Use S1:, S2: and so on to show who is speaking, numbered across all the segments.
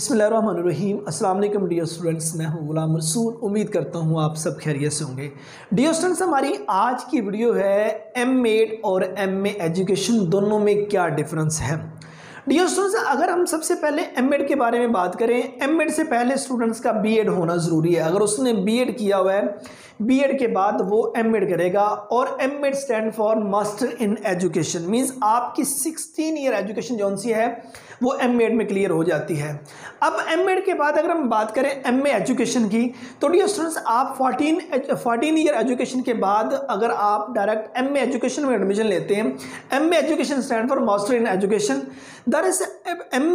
S1: बिसमीम अस्सलाम dear students, मैं हूँ गुलाम रसूल। उम्मीद करता हूँ आप सब खैरियत से होंगे। डियर स्टूडेंट्स, हमारी आज की वीडियो है एम एड और एम एजुकेशन, दोनों में क्या डिफरेंस है? डियर स्टूडेंट्स, अगर हम सबसे पहले एम के बारे में बात करें एम से पहले स्टूडेंट्स का बी होना ज़रूरी है। अगर उसने बी किया हुआ है बी के बाद वो एम करेगा और M stand for master in education means आपकी सिक्सटीन ईयर एजुकेशन जो सी है वो एम एड में क्लियर हो जाती है। अब एम एड के बाद अगर हम बात करें एम एजुकेशन की तो डियर स्टूडेंट्स आप फोर्टीन फोर्टीन ईयर एजुकेशन के बाद अगर आप डायरेक्ट एम एजुकेशन में एडमिशन लेते हैं M education stand for master in education there is M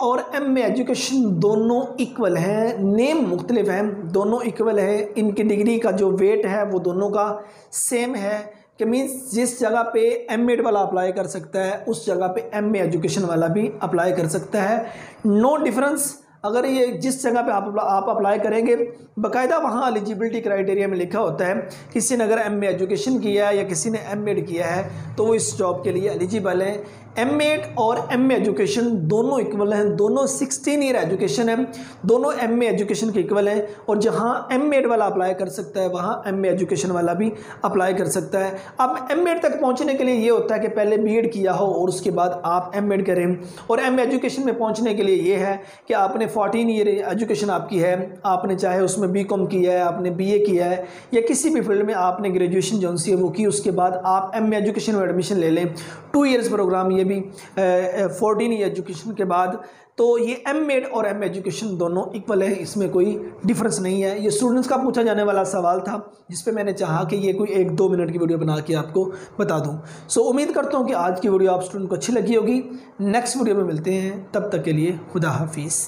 S1: और एम एजुकेशन दोनों इक्वल हैं नेम मुख्तलिफ़ हैं, दोनों इक्वल है, इनकी डिग्री का जो वेट है, वो दोनों का सेम है। कि मीन्स जिस जगह पे एम एड वाला अप्लाई कर सकता है, उस जगह पे एम ए एजुकेशन वाला भी अप्लाई कर सकता है। नो no डिफरेंस अगर ये जिस जगह पे आप आप अप्लाई करेंगे, बकायदा वहाँ एलिजिबिलिटी क्राइटेरिया में लिखा होता है, किसी ने अगर एम एजुकेशन किया है या किसी ने एम एड किया है तो वो इस जॉब के लिए एलिजिबल है। एम एड और एम एजुकेशन दोनों इक्वल हैं, दोनों सिक्सटीन ईयर एजुकेशन है, दोनों एम एजुकेशन के इक्वल हैं, और जहाँ एम एड वाला अप्लाई कर सकता है, वहाँ एम एजुकेशन वाला भी अप्लाई कर सकता है। अब एम एड तक पहुँचने के लिए ये होता है कि पहले बी एड किया हो, और उसके बाद आप एम एड करें। और एम एजुकेशन में पहुँचने के लिए ये है कि आपने फोर्टीन ईयर एजुकेशन आपकी है, आपने चाहे उसमें बी कॉम किया है, आपने बी ए किया है, या किसी भी फ़ील्ड में आपने ग्रेजुएशन जो है वो की, उसके बाद आप एम एजुकेशन में एडमिशन ले लें। टू ईयर्स प्रोग्राम ये भी फोर्टीन एजुकेशन के बाद तो ये एम मेड और एम एजुकेशन दोनों इक्वल है, इसमें कोई डिफरेंस नहीं है। ये स्टूडेंट्स का पूछा जाने वाला सवाल था, जिस पे मैंने चाहा कि ये कोई एक दो मिनट की वीडियो बना के आपको बता दूँ। सो उम्मीद करता हूँ कि आज की वीडियो आप स्टूडेंट को अच्छी लगी होगी। नेक्स्ट वीडियो में मिलते हैं, तब तक के लिए खुदा हाफिज़।